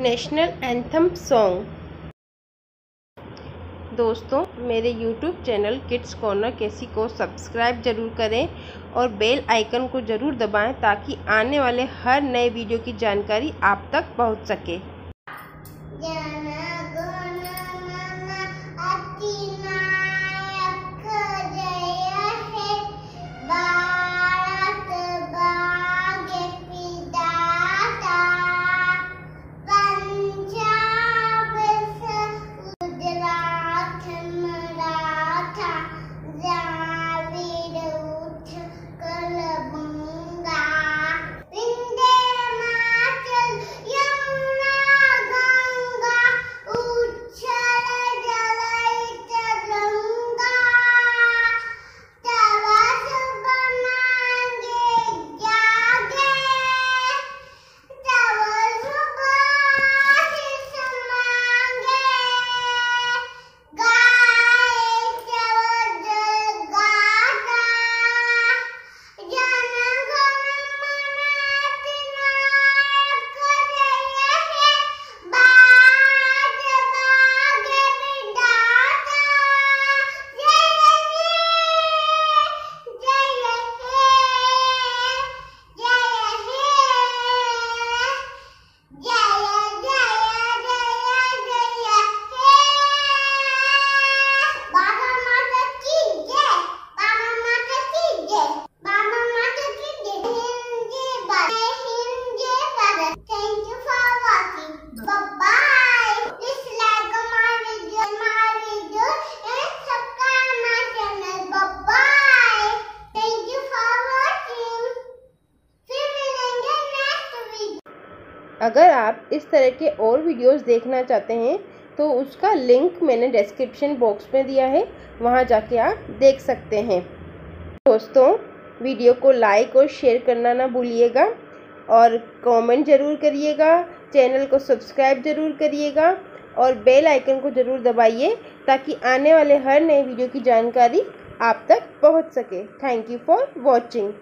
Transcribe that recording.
National anthem song. दोस्तों, मेरे YouTube channel kids corner KC को सब्सक्राइब ज़रूर करें और बेल आइकन को ज़रूर दबाएँ ताकि आने वाले हर नए वीडियो की जानकारी आप तक पहुँच सके। अगर आप इस तरह के और वीडियोस देखना चाहते हैं तो उसका लिंक मैंने डिस्क्रिप्शन बॉक्स में दिया है, वहाँ जाके आप देख सकते हैं। दोस्तों वीडियो को लाइक और शेयर करना ना भूलिएगा और कमेंट ज़रूर करिएगा चैनल को सब्सक्राइब ज़रूर करिएगा और बेल आइकन को ज़रूर दबाइए ताकि आने वाले हर नए वीडियो की जानकारी आप तक पहुँच सके। Thank you for watching